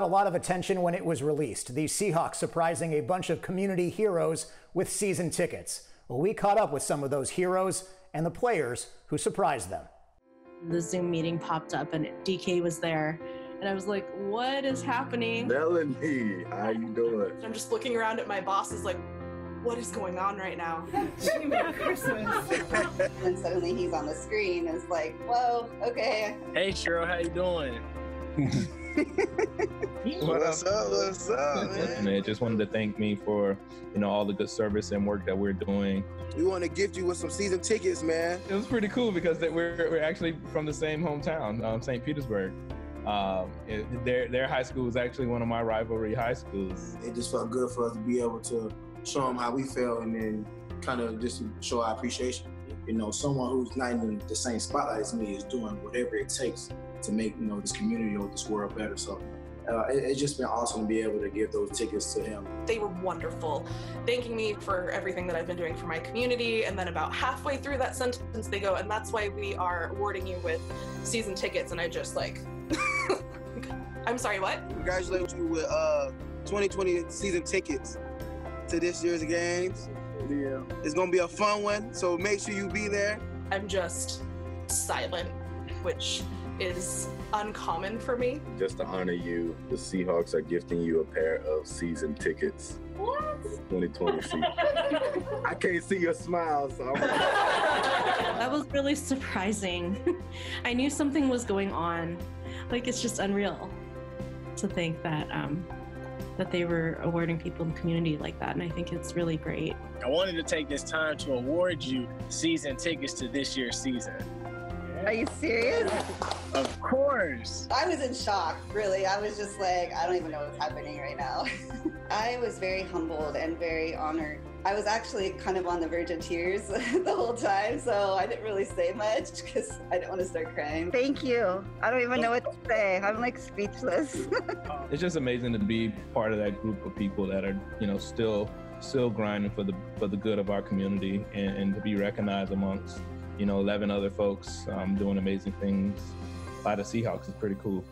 A lot of attention when it was released. The Seahawks surprising a bunch of community heroes with season tickets. Well, we caught up with some of those heroes and the players who surprised them. The Zoom meeting popped up and DK was there. And I was like, what is happening? Melanie, how you doing? I'm just looking around at my bosses like, what is going on right now? Merry Christmas. and suddenly he's on the screen. It's like, whoa, okay. Hey Cheryl, how you doing? what's up? What's up, man? man? Just wanted to thank me for you know all the good service and work that we're doing. We want to gift you with some season tickets, man. It was pretty cool because we're we're actually from the same hometown, um, St. Petersburg. Um, it, their their high school was actually one of my rivalry high schools. It just felt good for us to be able to show them how we felt and then kind of just show our appreciation. You know, someone who's not in the same spotlight as me is doing whatever it takes to make you know this community or this world better. So uh, it, it's just been awesome to be able to give those tickets to him. They were wonderful, thanking me for everything that I've been doing for my community. And then about halfway through that sentence, they go, and that's why we are awarding you with season tickets. And I just like, I'm sorry, what? Congratulate you with uh, 2020 season tickets to this year's games. Yeah. It's gonna be a fun one, so make sure you be there. I'm just silent, which is uncommon for me. Just to honor you, the Seahawks are gifting you a pair of season tickets. What? 2020 season. I can't see your smile, so I'm That was really surprising. I knew something was going on. Like it's just unreal to think that um, that they were awarding people in the community like that, and I think it's really great. I wanted to take this time to award you season tickets to this year's season. Are you serious? Of course. I was in shock, really. I was just like, I don't even know what's happening right now. I was very humbled and very honored. I was actually kind of on the verge of tears the whole time, so I didn't really say much because I didn't want to start crying. Thank you. I don't even know what to say. I'm like speechless. it's just amazing to be part of that group of people that are, you know, still still grinding for the for the good of our community and, and to be recognized amongst you know 11 other folks um, doing amazing things by the Seahawks is pretty cool.